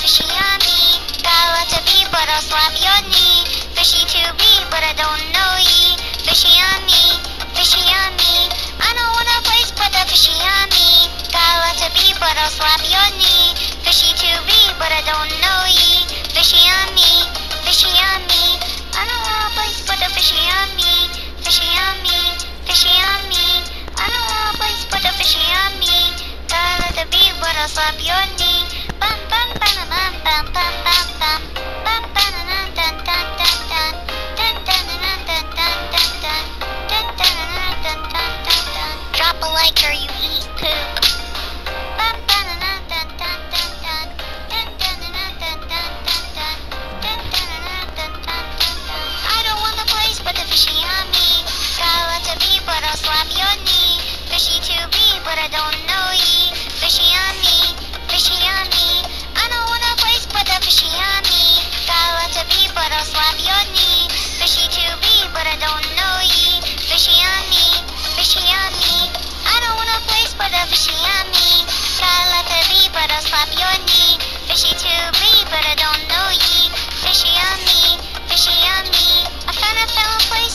fishy on me. Got lots of beef, but I'll slap your knee. Fishy to be, but I don't know ye. Fishy on me, fishy on me. I don't wanna place, but the fishy on me. Got lots of beef, but I'll slap your knee. Fishy to be, but I don't know ye. Fishy on me, fishy on me. I don't wanna place, but the fishy on me. Fishy on me, fishy on me. I don't wanna place, but the fishy on me. Got lots of beef, but I'll slap your knee.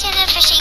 Fishy on me.